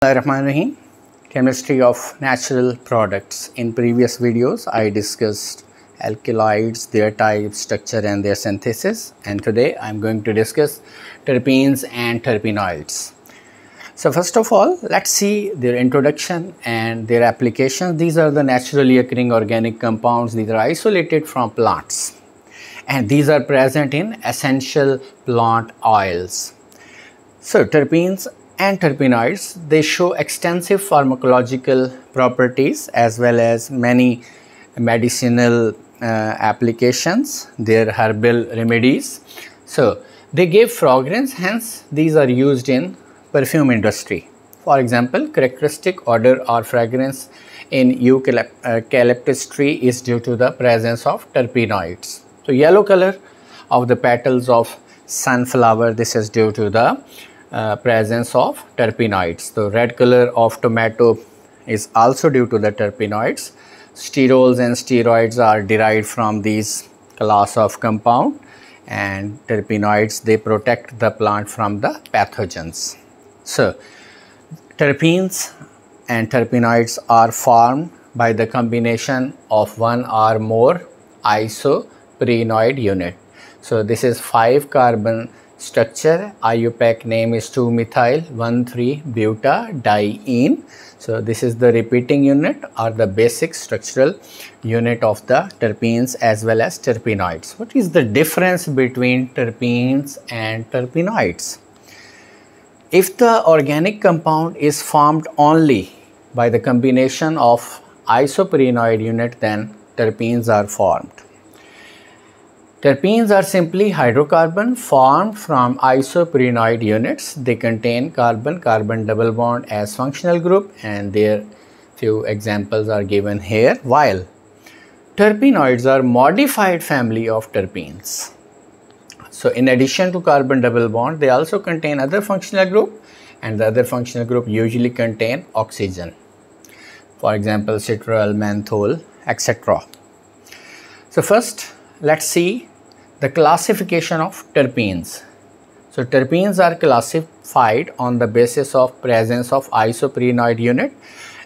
Rahim, chemistry of natural products. In previous videos, I discussed alkaloids, their type, structure and their synthesis and today I am going to discuss terpenes and terpenoids. So first of all, let's see their introduction and their applications. These are the naturally occurring organic compounds. These are isolated from plants and these are present in essential plant oils. So terpenes and terpenoids they show extensive pharmacological properties as well as many medicinal uh, applications their herbal remedies. So they give fragrance hence these are used in perfume industry. For example characteristic odor or fragrance in eucalyptus tree is due to the presence of terpenoids. So yellow color of the petals of sunflower this is due to the uh, presence of terpenoids. The red color of tomato is also due to the terpenoids. Sterols and steroids are derived from these class of compound and terpenoids they protect the plant from the pathogens. So terpenes and terpenoids are formed by the combination of one or more isoprenoid unit. So this is 5 carbon structure IUPAC name is 2-methyl-1,3-butadiene. So this is the repeating unit or the basic structural unit of the terpenes as well as terpenoids. What is the difference between terpenes and terpenoids? If the organic compound is formed only by the combination of isoprenoid unit then terpenes are formed. Terpenes are simply hydrocarbon formed from isoprenoid units. They contain carbon-carbon double bond as functional group and their few examples are given here. While terpenoids are modified family of terpenes. So in addition to carbon double bond, they also contain other functional group and the other functional group usually contain oxygen. For example, citral, menthol, etc. So first let's see the classification of terpenes. So terpenes are classified on the basis of presence of isoprenoid unit.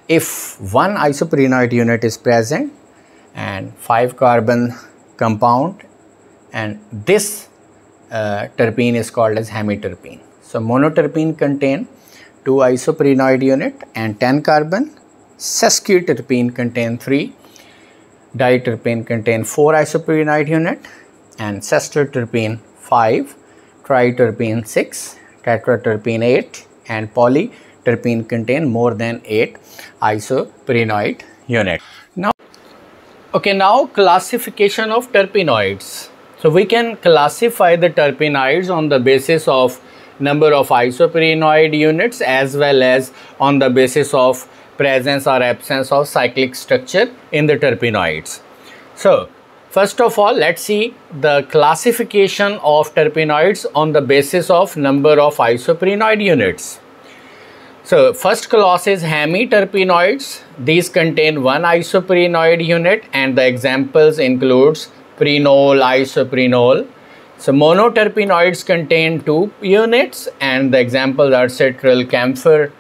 If one isoprenoid unit is present and 5 carbon compound and this uh, terpene is called as hemiterpene. So monoterpene contain 2 isoprenoid unit and 10 carbon. Sesquiterpene contain 3 diterpene contain 4 isoprenoid unit and sesquiterpene 5, triterpene 6, tetraterpene 8 and polyterpene contain more than 8 isoprenoid unit. Now, okay, now classification of terpenoids. So we can classify the terpenoids on the basis of number of isoprenoid units as well as on the basis of presence or absence of cyclic structure in the terpenoids. So, first of all, let's see the classification of terpenoids on the basis of number of isoprenoid units. So, first class is hemiterpenoids. These contain one isoprenoid unit and the examples includes prenol, isoprenol. So, monoterpenoids contain two units and the examples are citral, camphor,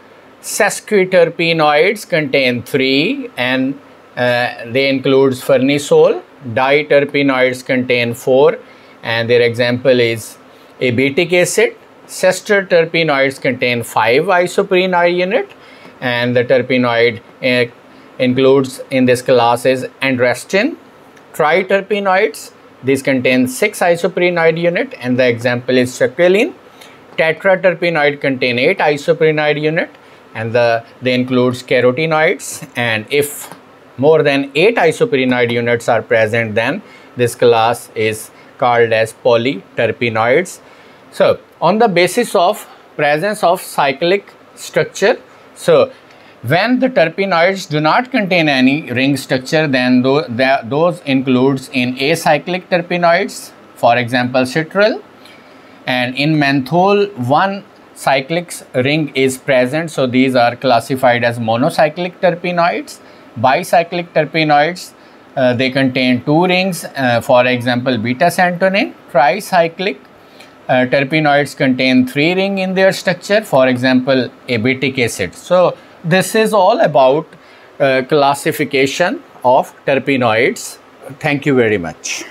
Sesquiterpenoids contain three and uh, they includes farnesol. Diterpenoids contain four and their example is abietic acid. Sesquiterpenoids contain five isoprenoid unit and the terpenoid uh, includes in this class is androsten. Triterpenoids, these contain six isoprenoid unit and the example is squalene. Tetraterpenoid contain eight isoprenoid unit and the, they includes carotenoids and if more than 8 isoprenoid units are present then this class is called as polyterpenoids. So on the basis of presence of cyclic structure so when the terpenoids do not contain any ring structure then th those includes in acyclic terpenoids for example citral and in menthol one cyclic ring is present. So these are classified as monocyclic terpenoids. Bicyclic terpenoids, uh, they contain two rings, uh, for example, beta-santonin. Tricyclic uh, terpenoids contain three ring in their structure for example abietic acid so this is all about uh, classification of terpenoids thank you very much